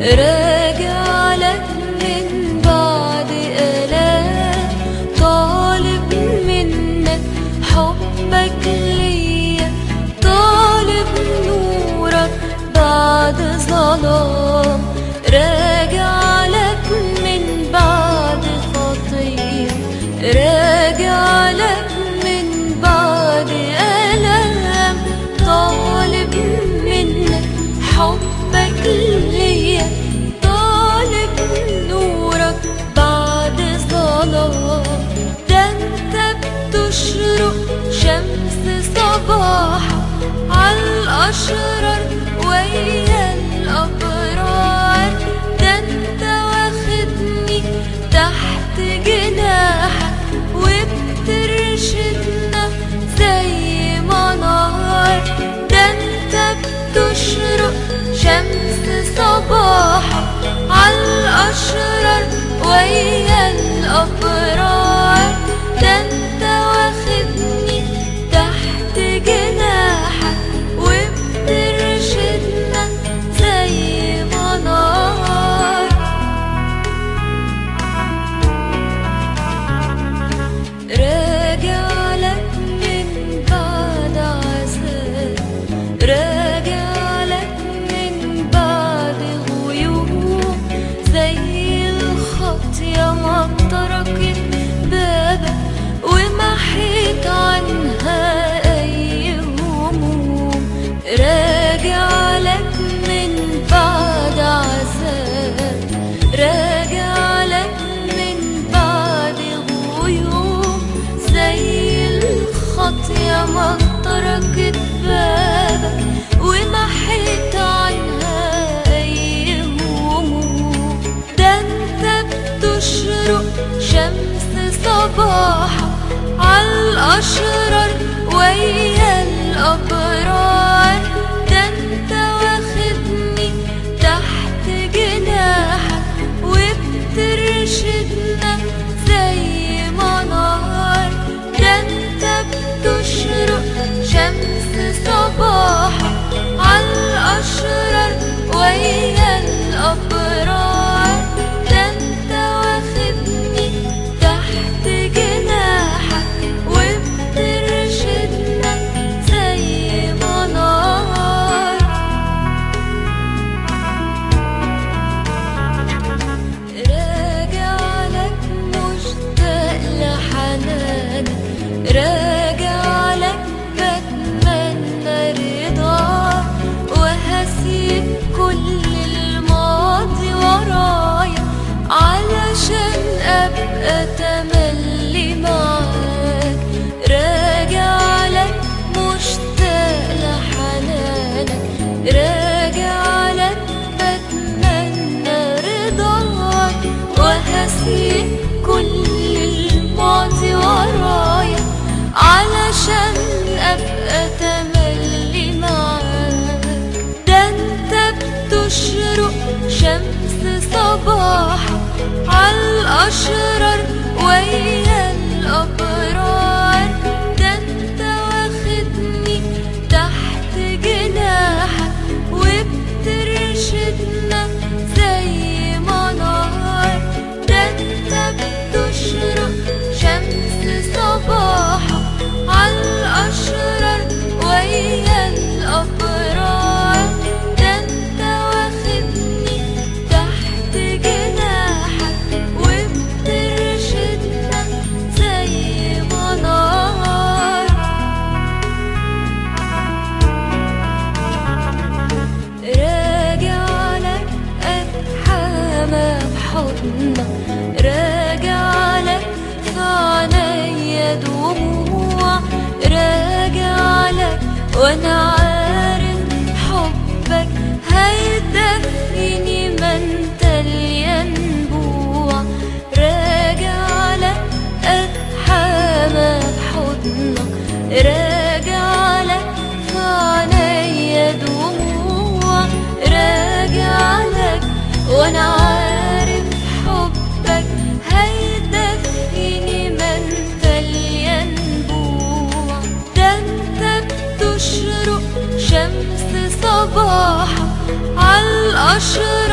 Re الصباح الأشرار ويا الأبرار. ده انت واخدني تحت جناحك وبترشدنا زي منار. ده انت بتشرق شمس صباحك الأشرار ويا تشرق شمس صباحها عالأشرار ويا الأبرار. ötemez الأشرار ويا الأبرار. لكنك راجع في دموع راجع وأنا عارف aşırı